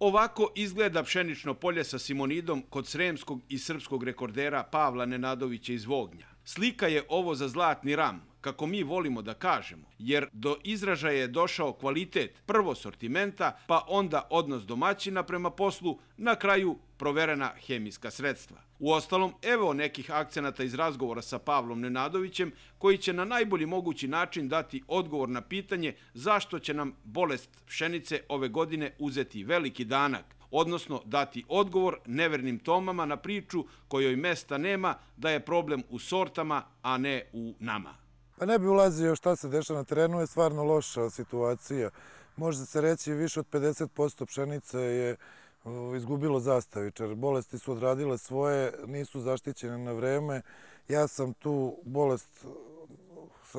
Ovako izgleda pšenično polje sa Simonidom kod sremskog i srpskog rekordera Pavla Nenadovića iz Vognja. Slika je ovo za zlatni ram, kako mi volimo da kažemo, jer do izražaja je došao kvalitet prvo sortimenta, pa onda odnos domaćina prema poslu, na kraju proverena hemijska sredstva. U ostalom, evo nekih akcenata iz razgovora sa Pavlom Nenadovićem, koji će na najbolji mogući način dati odgovor na pitanje zašto će nam bolest pšenice ove godine uzeti veliki danak, odnosno dati odgovor nevernim tomama na priču kojoj mesta nema da je problem u sortama, a ne u nama. Pa ne bi ulazio šta se dešava na terenu, je stvarno loša situacija. Može se reći više od 50% pšenice je izgubilo zastavičar. Bolesti su odradile svoje, nisu zaštićene na vreme. Ja sam tu bolest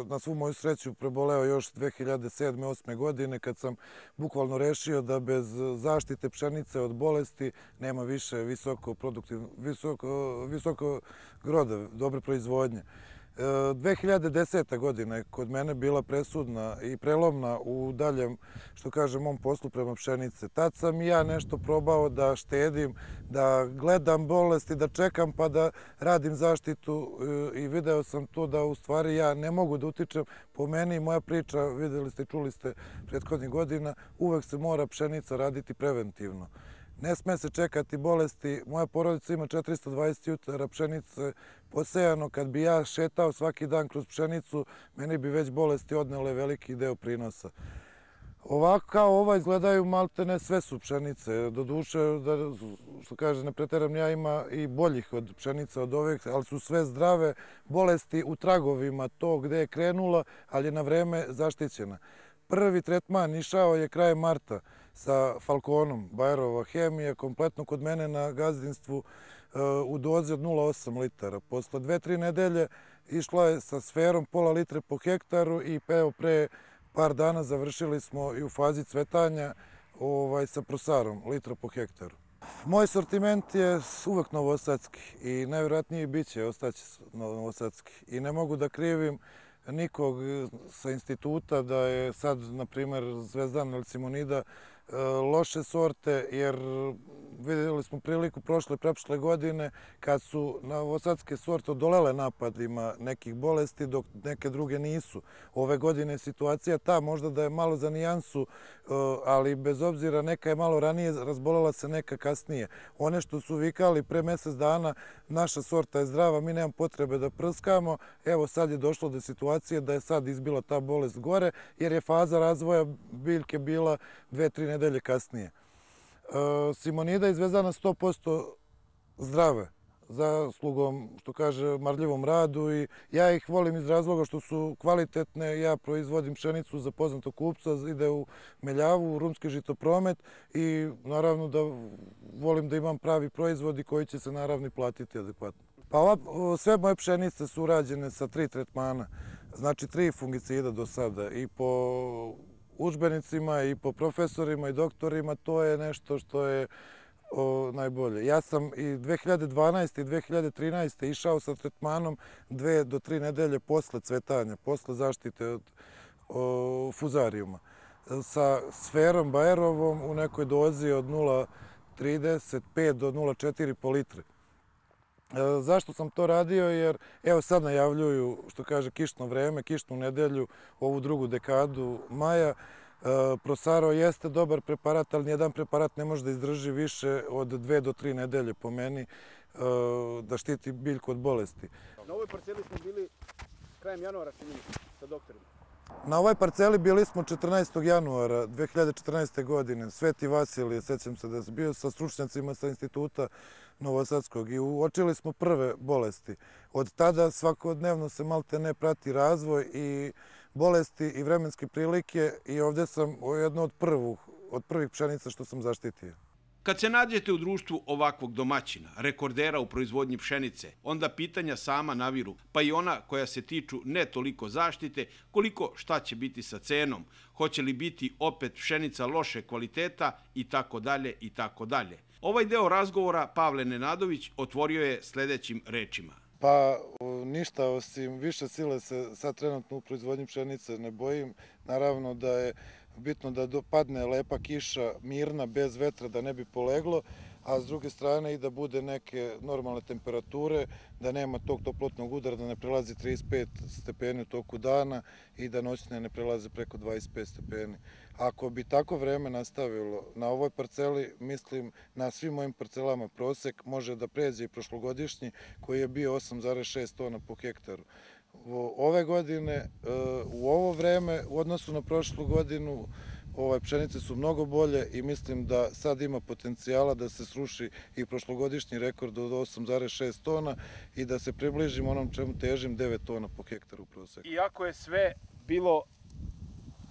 na svu moju sreću preboleo još 2007. 8. godine kad sam bukvalno rešio da bez zaštite pšenice od bolesti nema više visoko produktiv, visoko, visoko groda, dobre proizvodnje. 2010. godina je kod mene bila presudna i prelomna u daljem, što kažem, mom poslu prema pšenice. Tad sam i ja nešto probao da štedim, da gledam bolesti, da čekam pa da radim zaštitu e, i video sam to da u stvari ja ne mogu da utičem. Po meni moja priča, videli ste, čuli ste prethodnih godina, uvek se mora pšenica raditi preventivno. Ne sme se čekati bolesti. Moja porodica ima 420 jutara pšenice posejano. Kad bi ja šetao svaki dan kroz pšenicu, meni bi već bolesti odnele veliki deo prinosa. Ovako kao ova izgledaju maltene sve su pšenice. Do duše, da, što kaže, ne preteram ja, ima i boljih od pšenica od ovih, ali su sve zdrave bolesti u tragovima to gde je krenula, ali je na vreme zaštićena. Prvi tretman išao je krajem marta sa Falkonom, Bajerova hemija, kompletno kod mene na gazdinstvu e, u dozi od 0,8 litara. Posle dve, tri nedelje išla je sa sferom pola litre po hektaru i evo pre par dana završili smo i u fazi cvetanja ovaj, sa prosarom, litra po hektaru. Moj sortiment je uvek novosadski i najvjerojatnije bit će ostać novosadski. I ne mogu da krivim nikog sa instituta da je sad, na primer, Zvezdan ili Simonida loše sorte, jer vidjeli smo priliku prošle, preprošle godine kad su novosadske sorte odolele napadima nekih bolesti, dok neke druge nisu. Ove godine je situacija ta, možda da je malo za nijansu, e, ali bez obzira neka je malo ranije, razbolela se neka kasnije. One što su vikali pre mesec dana, naša sorta je zdrava, mi nemam potrebe da prskamo, evo sad je došlo do situacije da je sad izbila ta bolest gore, jer je faza razvoja biljke bila dve, tri nedelje kasnije. Simonida je izvezana 100% zdrave za slugom, što kaže, marljivom radu i ja ih volim iz razloga što su kvalitetne. Ja proizvodim pšenicu za poznatog kupca, ide u Meljavu, u rumski žitopromet i naravno da volim da imam pravi proizvodi koji će se naravno platiti adekvatno. Pa ova, sve moje pšenice su urađene sa tri tretmana, znači tri fungicida do sada i po učbenicima i po profesorima i doktorima, to je nešto što je o, najbolje. Ja sam i 2012. i 2013. išao sa tretmanom dve do tri nedelje posle cvetanja, posle zaštite od o, fuzarijuma. Sa sferom Bajerovom u nekoj dozi od 0,35 do 0,4 po litri. E, zašto sam to radio? Jer evo sad najavljuju, što kaže, kišno vreme, kišnu nedelju, ovu drugu dekadu maja. E, Prosaro jeste dobar preparat, ali nijedan preparat ne može da izdrži više od dve do tri nedelje po meni e, da štiti biljku od bolesti. Na ovoj parceli smo bili krajem januara, čini sa doktorima. Na ovoj parceli bili smo 14. januara 2014. godine. Sveti Vasilije, sećam se da je bio sa stručnjacima sa instituta Novosadskog i uočili smo prve bolesti. Od tada svakodnevno se malte ne prati razvoj i bolesti i vremenske prilike i ovde sam jedno od prvih, od prvih pšenica što sam zaštitio. Kad se nađete u društvu ovakvog domaćina, rekordera u proizvodnji pšenice, onda pitanja sama naviru, pa i ona koja se tiču ne toliko zaštite, koliko šta će biti sa cenom, hoće li biti opet pšenica loše kvaliteta i tako dalje i tako dalje. Ovaj deo razgovora Pavle Nenadović otvorio je sledećim rečima. Pa ništa, osim više sile se sad trenutno u proizvodnji pšenice ne bojim. Naravno da je bitno da padne lepa kiša, mirna, bez vetra, da ne bi poleglo, a s druge strane i da bude neke normalne temperature, da nema tog toplotnog udara, da ne prelazi 35 stepeni u toku dana i da noćne ne prelaze preko 25 stepeni. Ako bi tako vreme nastavilo, na ovoj parceli, mislim, na svim mojim parcelama prosek može da pređe i prošlogodišnji, koji je bio 8,6 tona po hektaru. Ove godine, e, u ovo vreme, u odnosu na prošlu godinu, ovaj, pšenice su mnogo bolje i mislim da sad ima potencijala da se sruši i prošlogodišnji rekord od 8,6 tona i da se približimo onom čemu težim 9 tona po hektaru proseku. Iako je sve bilo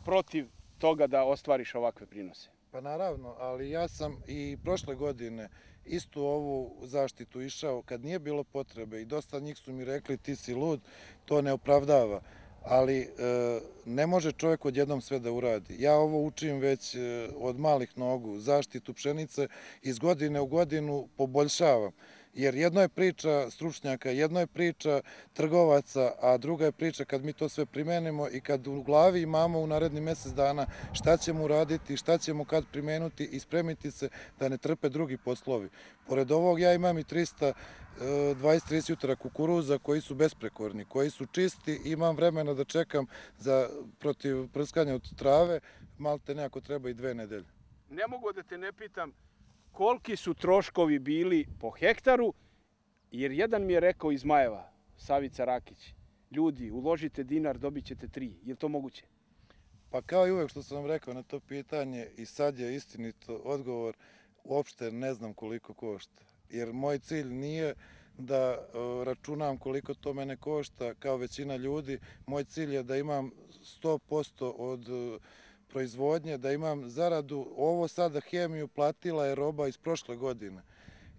protiv toga da ostvariš ovakve prinose. Pa naravno, ali ja sam i prošle godine istu ovu zaštitu išao kad nije bilo potrebe i dosta njih su mi rekli ti si lud, to ne opravdava. Ali e, ne može čovjek odjednom sve da uradi. Ja ovo učim već e, od malih nogu, zaštitu pšenice iz godine u godinu poboljšavam. Jer jedno je priča stručnjaka, jedno je priča trgovaca, a druga je priča kad mi to sve primenimo i kad u glavi imamo u naredni mesec dana šta ćemo uraditi, šta ćemo kad primenuti i spremiti se da ne trpe drugi poslovi. Pored ovog ja imam i 300 20-30 jutra kukuruza koji su besprekorni, koji su čisti, imam vremena da čekam za protiv prskanja od trave, malte ne ako treba i dve nedelje. Ne mogu da te ne pitam koliki su troškovi bili po hektaru, jer jedan mi je rekao iz Majeva, Savica Rakić, ljudi, uložite dinar, dobit ćete tri. Je li to moguće? Pa kao i uvek što sam vam rekao na to pitanje i sad je istinito odgovor, uopšte ne znam koliko košta. Jer moj cilj nije da računam koliko to mene košta kao većina ljudi. Moj cilj je da imam 100% od proizvodnje, da imam zaradu. Ovo sada hemiju platila je roba iz prošle godine.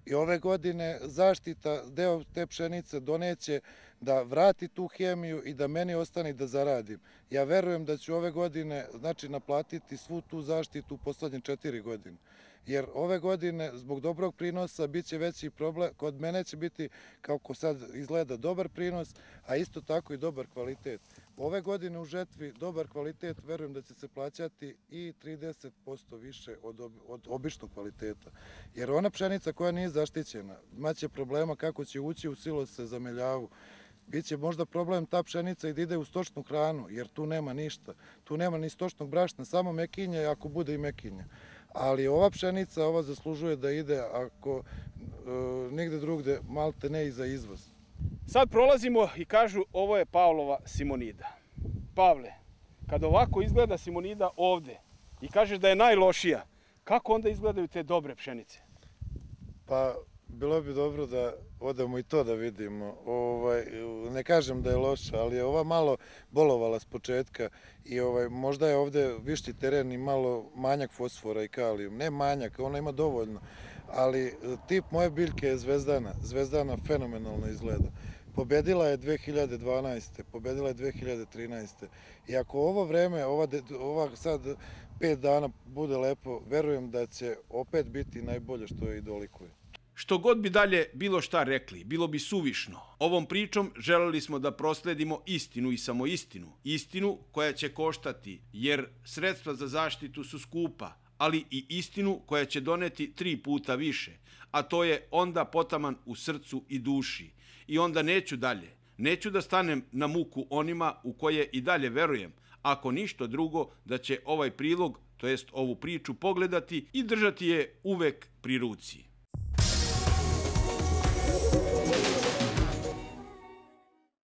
I ove godine zaštita deo te pšenice doneće da vrati tu hemiju i da meni ostane da zaradim. Ja verujem da ću ove godine znači, naplatiti svu tu zaštitu u poslednje četiri godine. Jer ove godine, zbog dobrog prinosa, bit će veći problem. Kod mene će biti, kako sad izgleda, dobar prinos, a isto tako i dobar kvalitet. Ove godine u žetvi dobar kvalitet, verujem da će se plaćati i 30% više od, od običnog kvaliteta. Jer ona pšenica koja nije zaštićena, imaće problema kako će ući u silose za meljavu, Biće možda problem ta pšenica i da ide u stočnu hranu, jer tu nema ništa. Tu nema ni stočnog brašna, samo mekinje, ako bude i mekinje. Ali ova pšenica, ova zaslužuje da ide, ako e, nigde drugde, malte ne i za izvoz. Sad prolazimo i kažu ovo je Pavlova Simonida. Pavle, kad ovako izgleda Simonida ovde i kažeš da je najlošija, kako onda izgledaju te dobre pšenice? Pa, bilo bi dobro da odemo i to da vidimo. Ovaj, ne kažem da je loša, ali je ova malo bolovala s početka i ovaj, možda je ovde višti teren i malo manjak fosfora i kalijum. Ne manjak, ona ima dovoljno, ali tip moje biljke je zvezdana. Zvezdana fenomenalno izgleda. Pobedila je 2012. Pobedila je 2013. I ako ovo vreme, ova, ova sad pet dana bude lepo, verujem da će opet biti najbolje što je i dolikuje. Što god bi dalje bilo šta rekli, bilo bi suvišno. Ovom pričom želeli smo da prosledimo istinu i samo istinu. Istinu koja će koštati, jer sredstva za zaštitu su skupa, ali i istinu koja će doneti tri puta više, a to je onda potaman u srcu i duši. I onda neću dalje. Neću da stanem na muku onima u koje i dalje verujem, ako ništo drugo da će ovaj prilog, to jest ovu priču pogledati i držati je uvek pri ruci.